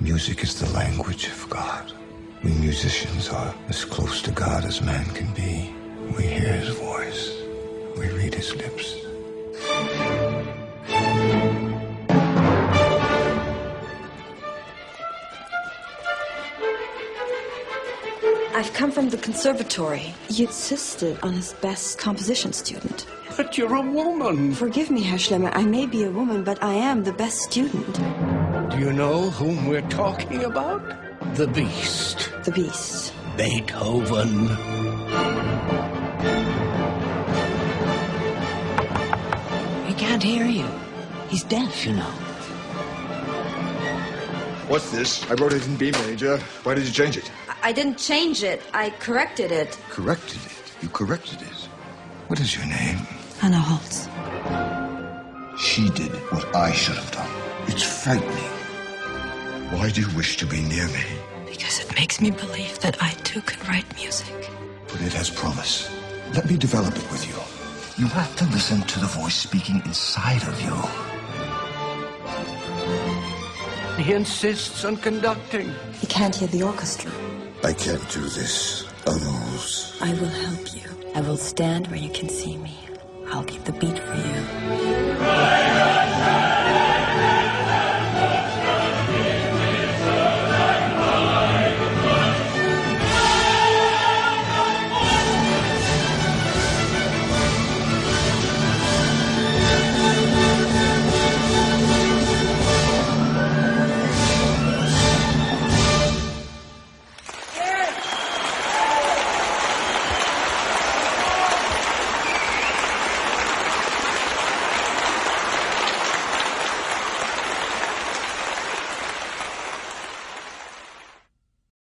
Music is the language of God. We musicians are as close to God as man can be. We hear his voice. We read his lips. I've come from the conservatory. You insisted on his best composition student. But you're a woman. Forgive me, Herr Schlemmer. I may be a woman, but I am the best student. Do you know whom we're talking about? The Beast. The Beast. Beethoven. He can't hear you. He's deaf, you know. What's this? I wrote it in B major. Why did you change it? I didn't change it. I corrected it. Corrected it. You corrected it. What is your name? Anna Holtz. She did what I should have done. It's frightening. Why do you wish to be near me? Because it makes me believe that I too can write music. But it has promise. Let me develop it with you. You have to listen to the voice speaking inside of you. He insists on conducting. He can't hear the orchestra. I can't do this, Amos. I will help you. I will stand where you can see me. I'll keep the beat for you.